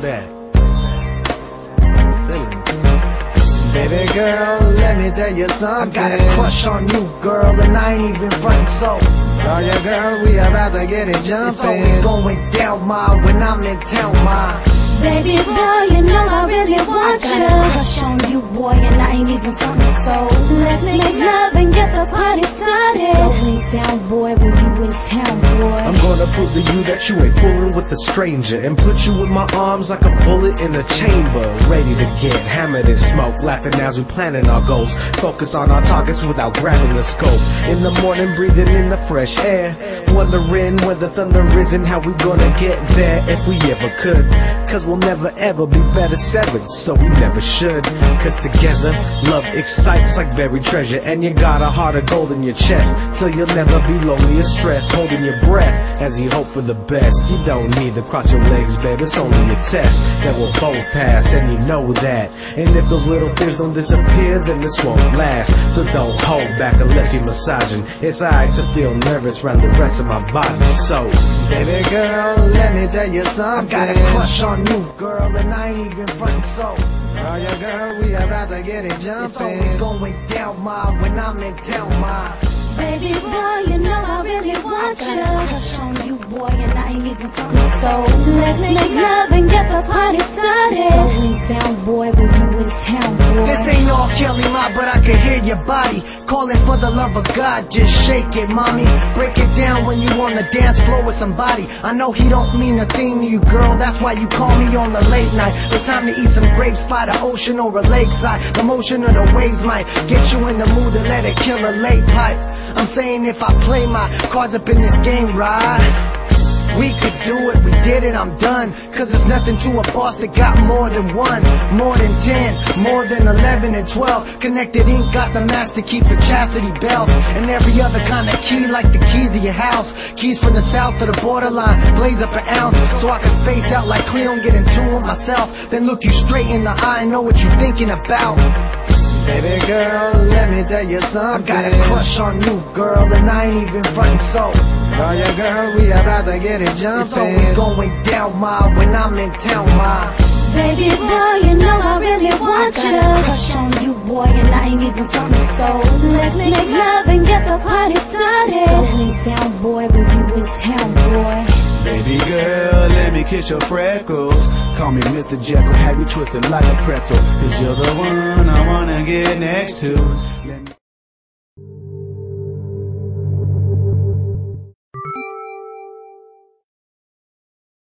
back. Baby girl, let me tell you something. I got a crush on you, girl, and I ain't even front so. Oh yeah, girl, we about to get it jumping. It's always going down, ma, when I'm in town, ma. Baby girl, you know I really want you. I got a crush on you, boy, and I ain't even from the soul. Let's make love and get the party started. It's going down, boy, when you in town, boy. I'm gonna prove to you that you ain't fooling with a stranger and put you in my arms like a bullet in a chamber. Ready to get hammered and smoke, laughing as we planning our goals. Focus on our targets without grabbing the scope. In the morning, breathing in the fresh air. Wondering when the thunder is and how we gonna get there if we ever could. Cause we'll never ever be better severed, so we never should. Cause together, love excites like buried treasure. And you got a heart of gold in your chest, so you'll never be lonely or stressed. Holding your breath as you hope for the best. You don't need to cross your legs, babe, it's only a test that we'll both pass, and you know that. And if those little fears don't disappear, then this won't last. So don't hold back unless you're massaging. It's alright to feel nervous around the rest of my body, so. Baby girl, let me tell you something. I got a crush on you, girl, and I ain't even frontin' so. Oh yeah, girl, we about to get it jumping. It's always going down, ma, when I'm in town, ma. From the soul. Let's make love and get the party started. Going down, boy, when you in town, boy. This ain't all Kelly, ma, but I can hear your body calling for the love of God. Just shake it, mommy. Break it down when you on the dance floor with somebody. I know he don't mean a thing to you, girl. That's why you call me on the late night. It's time to eat some grapes by the ocean or a lakeside. The motion of the waves might get you in the mood to let it kill a late pipe. I'm saying if I play my cards up in this game right. We could do it, we did it, I'm done. Cause it's nothing to a boss that got more than one, more than ten, more than eleven and twelve. Connected Ink got the master key for chastity belts and every other kind of key, like the keys to your house. Keys from the south to the borderline, blaze up an ounce. So I can space out like Cleon, get in tune with myself. Then look you straight in the eye and know what you're thinking about. Baby girl, let me tell you something. I got a crush on you, girl, and I ain't even frontin' so. Oh yeah, girl, we about to get it jumping. It's always going down, ma, when I'm in town, ma. Baby boy, you know I really I want got a you. crush on you, boy, and I ain't even from the soul. Let's make love and get the party started. Going down, boy, when you in town, boy. Baby girl, let me kiss your freckles. Call me Mr. Jekyll, have you twisted like a pretzel. Cause you're the one I wanna get next to. Let me